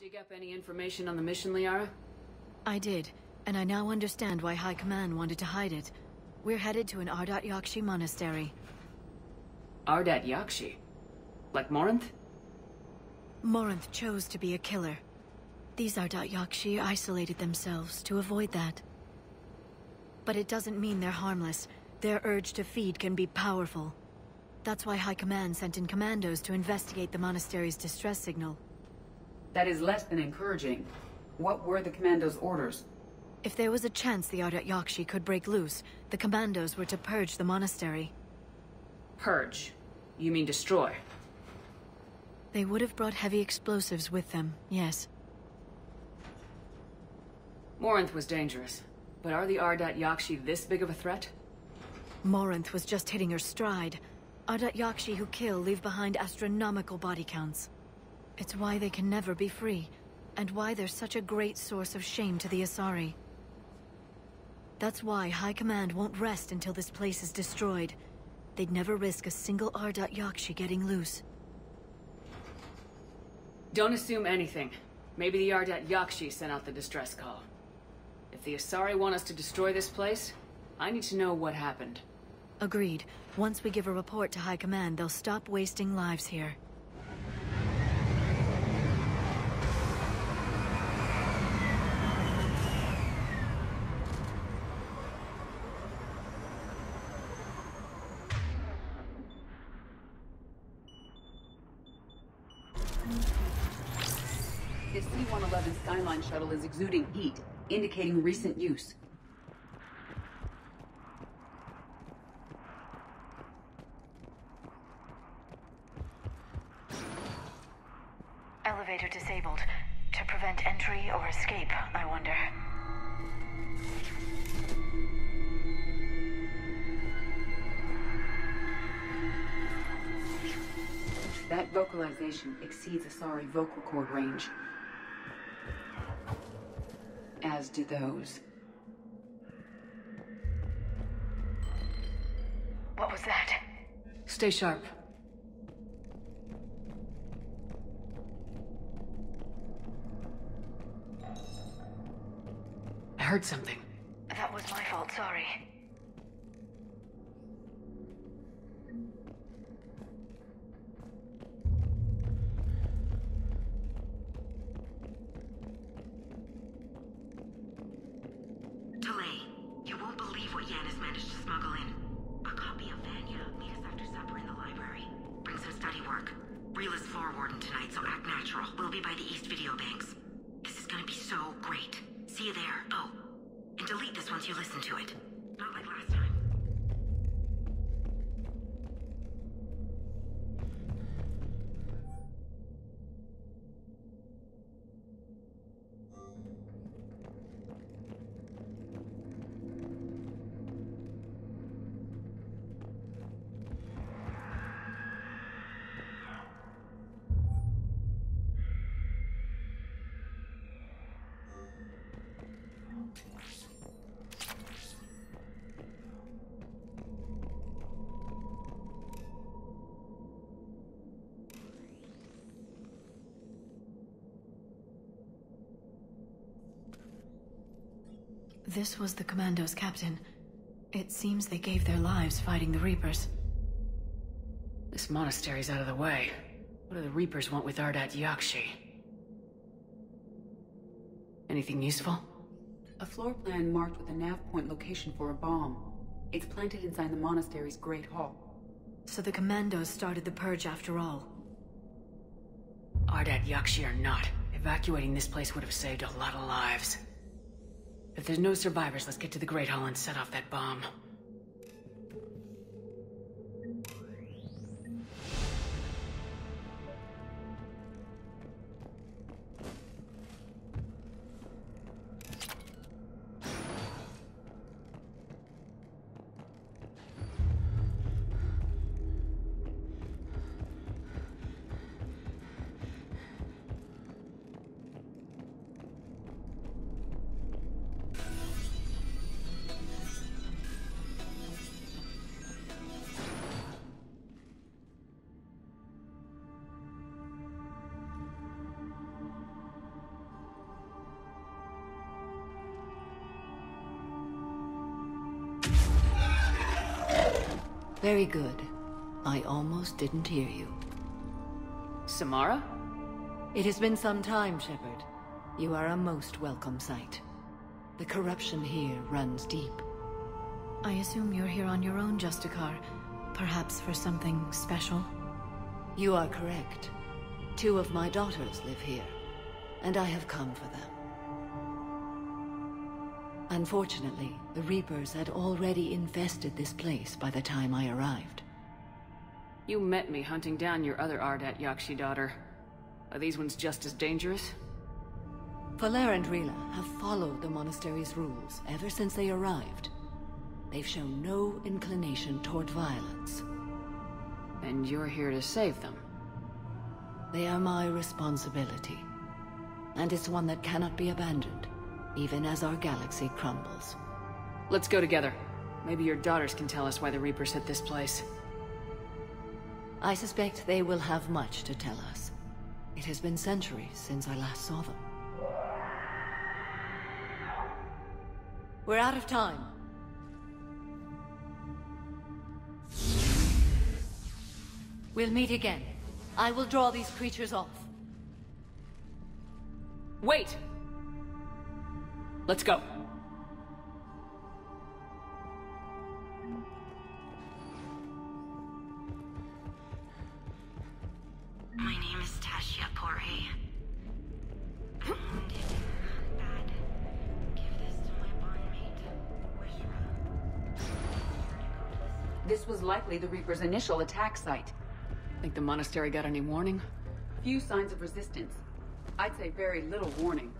Did you dig up any information on the mission, Liara? I did, and I now understand why High Command wanted to hide it. We're headed to an Ardat Yakshi monastery. Ardat Yakshi? Like Morinth? Morinth chose to be a killer. These Ardat Yakshi isolated themselves to avoid that. But it doesn't mean they're harmless. Their urge to feed can be powerful. That's why High Command sent in commandos to investigate the monastery's distress signal. That is less than encouraging. What were the commandos' orders? If there was a chance the Ardat Yakshi could break loose, the commandos were to purge the monastery. Purge? You mean destroy? They would have brought heavy explosives with them, yes. Morinth was dangerous. But are the Ardat Yakshi this big of a threat? Morinth was just hitting her stride. Ardat Yakshi who kill leave behind astronomical body counts. It's why they can never be free, and why they're such a great source of shame to the Asari. That's why High Command won't rest until this place is destroyed. They'd never risk a single Ardat Yakshi getting loose. Don't assume anything. Maybe the Ardat Yakshi sent out the distress call. If the Asari want us to destroy this place, I need to know what happened. Agreed. Once we give a report to High Command, they'll stop wasting lives here. Skyline shuttle is exuding heat, indicating recent use. Elevator disabled. To prevent entry or escape, I wonder. That vocalization exceeds Asari vocal cord range. As do those. What was that? Stay sharp. I heard something. That was my fault, sorry. This was the Commandos, Captain. It seems they gave their lives fighting the Reapers. This monastery's out of the way. What do the Reapers want with Ardat Yakshi? Anything useful? A floor plan marked with a nav point location for a bomb. It's planted inside the monastery's Great Hall. So the Commandos started the purge after all. Ardat Yakshi or not, evacuating this place would have saved a lot of lives. If there's no survivors, let's get to the Great Hall and set off that bomb. Very good. I almost didn't hear you. Samara? It has been some time, Shepard. You are a most welcome sight. The corruption here runs deep. I assume you're here on your own, Justicar. Perhaps for something special? You are correct. Two of my daughters live here, and I have come for them. Unfortunately, the Reapers had already infested this place by the time I arrived. You met me hunting down your other Ardat Yakshi daughter. Are these ones just as dangerous? Falere and Rila have followed the monastery's rules ever since they arrived. They've shown no inclination toward violence. And you're here to save them. They are my responsibility. And it's one that cannot be abandoned, even as our galaxy crumbles. Let's go together. Maybe your daughters can tell us why the Reapers hit this place. I suspect they will have much to tell us. It has been centuries since I last saw them. We're out of time. We'll meet again. I will draw these creatures off. Wait! Let's go. My name is Tashia Pori. I'm wounded. Bad. Give this to my bondmate, This was likely the Reaper's initial attack site. Think the monastery got any warning? Few signs of resistance. I'd say very little warning.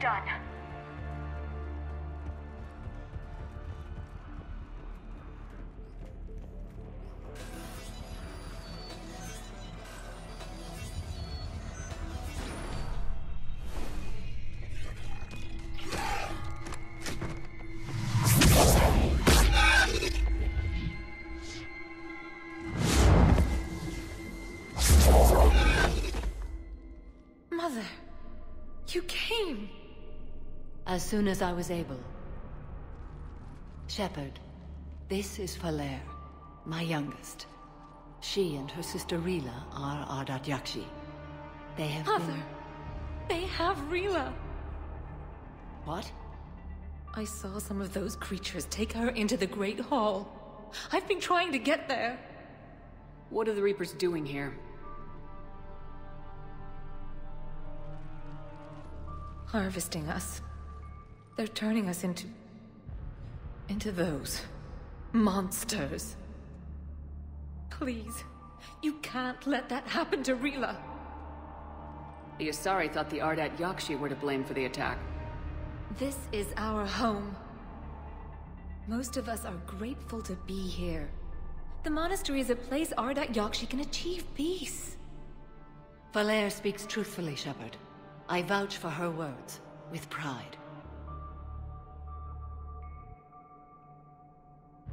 Done? Mother! You came! As soon as I was able. Shepard, this is Falere, my youngest. She and her sister Rila are Ardat Yakshi. They have Mother! been... They have Rila! What? I saw some of those creatures take her into the Great Hall. I've been trying to get there. What are the Reapers doing here? Harvesting us. They're turning us into... into those. monsters. Please, you can't let that happen to Rila. The Asari thought the Ardat Yakshi were to blame for the attack. This is our home. Most of us are grateful to be here. The monastery is a place Ardat Yakshi can achieve peace. Falere speaks truthfully, Shepard. I vouch for her words, with pride.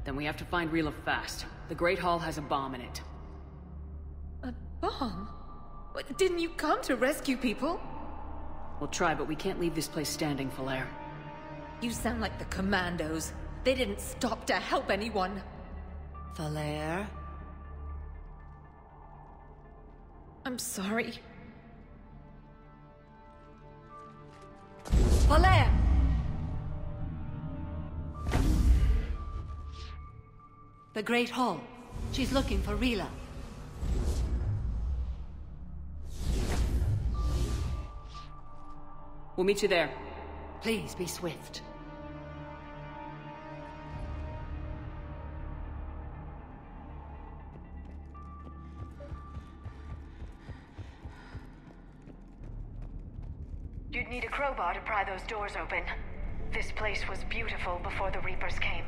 Then we have to find Rila fast. The Great Hall has a bomb in it. A bomb? What, Didn't you come to rescue people? We'll try, but we can't leave this place standing, Falere. You sound like the commandos. They didn't stop to help anyone. Falere? I'm sorry. Falere! The Great Hall. She's looking for Rila. We'll meet you there. Please be swift. You'd need a crowbar to pry those doors open. This place was beautiful before the Reapers came.